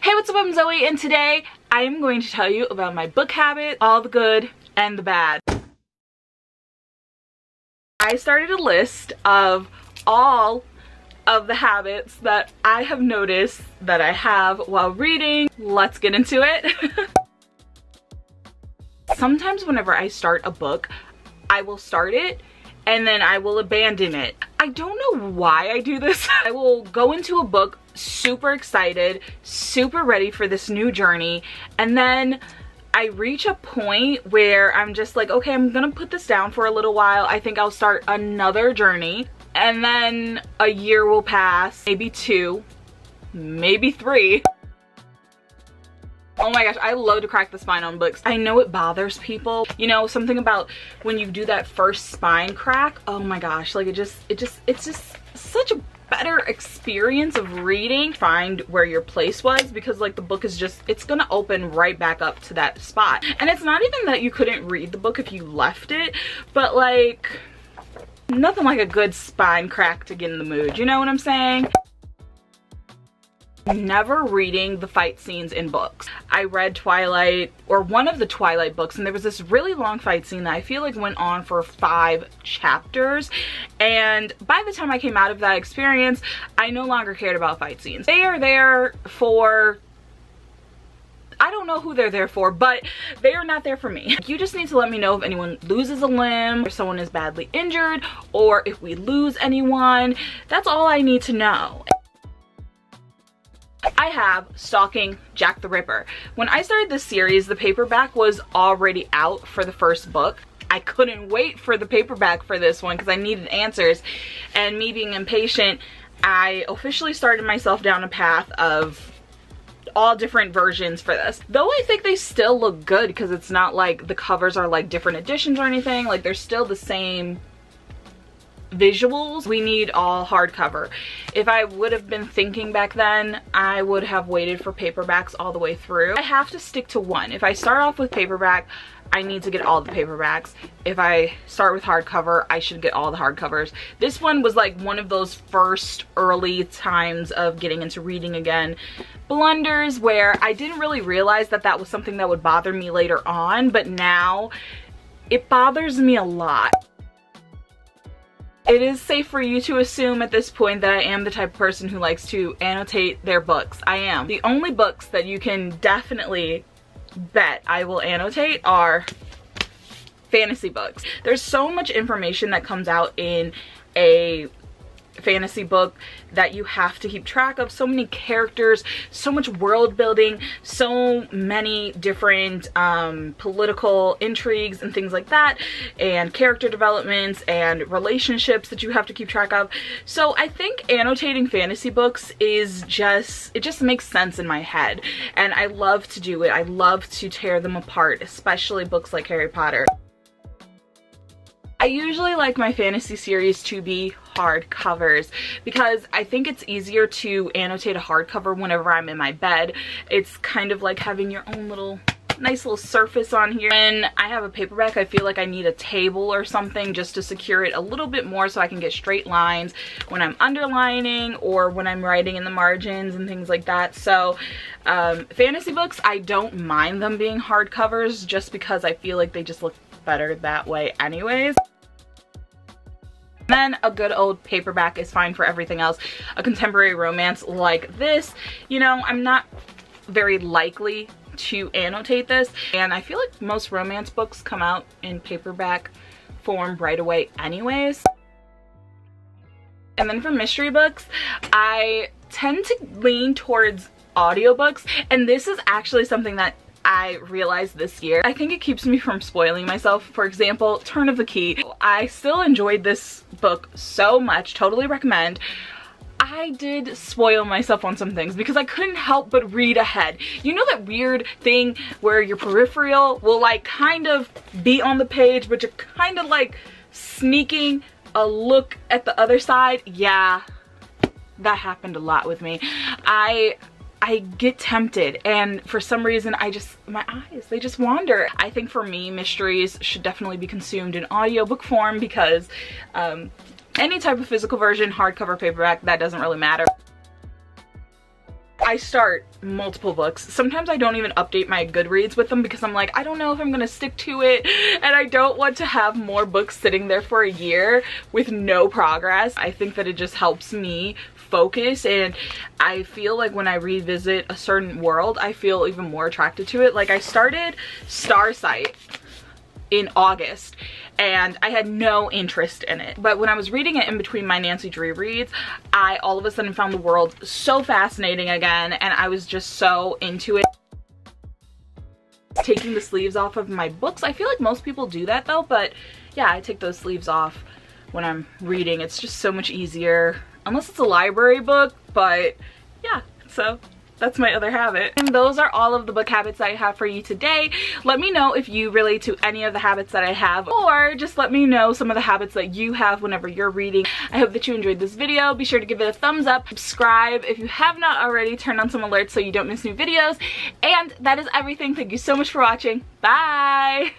Hey, what's up? I'm Zoe, and today I am going to tell you about my book habit, all the good and the bad. I started a list of all of the habits that I have noticed that I have while reading. Let's get into it. Sometimes whenever I start a book, I will start it and then I will abandon it. I don't know why I do this. I will go into a book super excited, super ready for this new journey, and then I reach a point where I'm just like, okay, I'm gonna put this down for a little while. I think I'll start another journey, and then a year will pass, maybe two, maybe three. Oh my gosh, I love to crack the spine on books. I know it bothers people. You know, something about when you do that first spine crack, oh my gosh, like it just, it just, it's just such a better experience of reading find where your place was because like the book is just it's gonna open right back up to that spot. And it's not even that you couldn't read the book if you left it but like nothing like a good spine crack to get in the mood you know what i'm saying never reading the fight scenes in books. I read Twilight or one of the Twilight books and there was this really long fight scene that I feel like went on for five chapters and by the time I came out of that experience I no longer cared about fight scenes. They are there for I don't know who they're there for, but they are not there for me. You just need to let me know if anyone loses a limb, or someone is badly injured, or if we lose anyone. That's all I need to know. I have Stalking Jack the Ripper. When I started this series, the paperback was already out for the first book. I couldn't wait for the paperback for this one because I needed answers. And me being impatient, I officially started myself down a path of all different versions for this. Though I think they still look good because it's not like the covers are like different editions or anything. Like they're still the same visuals, we need all hardcover. If I would have been thinking back then, I would have waited for paperbacks all the way through. I have to stick to one. If I start off with paperback, I need to get all the paperbacks. If I start with hardcover, I should get all the hardcovers. This one was like one of those first early times of getting into reading again blunders where I didn't really realize that that was something that would bother me later on, but now it bothers me a lot. It is safe for you to assume at this point that I am the type of person who likes to annotate their books. I am. The only books that you can definitely bet I will annotate are fantasy books. There's so much information that comes out in a fantasy book that you have to keep track of. So many characters so much world building so many different um, political intrigues and things like that and character developments and relationships that you have to keep track of. So I think annotating fantasy books is just it just makes sense in my head. And I love to do it. I love to tear them apart especially books like Harry Potter I usually like my fantasy series to be hardcovers because I think it's easier to annotate a hardcover whenever I'm in my bed. It's kind of like having your own little nice little surface on here. When I have a paperback, I feel like I need a table or something just to secure it a little bit more so I can get straight lines when I'm underlining or when I'm writing in the margins and things like that. So um, fantasy books, I don't mind them being hardcovers just because I feel like they just look better that way anyways. Then a good old paperback is fine for everything else. A contemporary romance like this, you know, I'm not very likely to annotate this. And I feel like most romance books come out in paperback form right away anyways. And then for mystery books, I tend to lean towards audiobooks and this is actually something that I realized this year. I think it keeps me from spoiling myself. For example, Turn of the Key. I still enjoyed this book so much, totally recommend. I did spoil myself on some things because I couldn't help but read ahead. You know that weird thing where your peripheral will like kind of be on the page but you're kind of like sneaking a look at the other side? Yeah, that happened a lot with me. I I get tempted and for some reason I just, my eyes, they just wander. I think for me, mysteries should definitely be consumed in audiobook form because um, any type of physical version, hardcover, paperback, that doesn't really matter. I start multiple books. Sometimes I don't even update my Goodreads with them because I'm like, I don't know if I'm gonna stick to it and I don't want to have more books sitting there for a year with no progress. I think that it just helps me focus and I feel like when I revisit a certain world, I feel even more attracted to it. Like I started Starsight in August and I had no interest in it. But when I was reading it in between my Nancy Drew reads, I all of a sudden found the world so fascinating again and I was just so into it. Taking the sleeves off of my books. I feel like most people do that though, but yeah, I take those sleeves off when I'm reading. It's just so much easier, unless it's a library book, but yeah, so that's my other habit. And those are all of the book habits I have for you today. Let me know if you relate to any of the habits that I have or just let me know some of the habits that you have whenever you're reading. I hope that you enjoyed this video. Be sure to give it a thumbs up, subscribe if you have not already, turn on some alerts so you don't miss new videos. And that is everything. Thank you so much for watching. Bye!